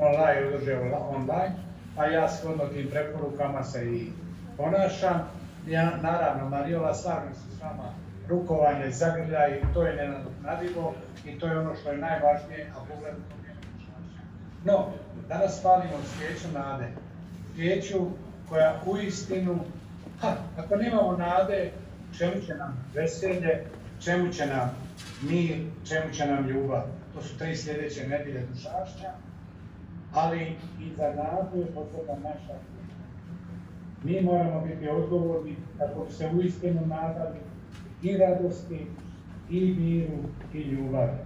Online udružuje online, a ja shodno tim preporukama se i ponašam. Ja, naravno, Mariola, slažem se s vama, rukovanje, zagrljaj, to je nenadoknadivo i to je ono što je najvažnije, a pogledu No, danas palimo svijeću nade. Svijeću koja u istinu, ha, ako nemamo nade, čemu će nam veselje, čemu će nam mir, čemu će nam ljubav. To su tri sljedeće nedjelje dušašnja, ali i za nadu je potrebna naša Mi moramo biti odgovorni kako bi se uistinu nadali i radosti, i miru, i ljubavi.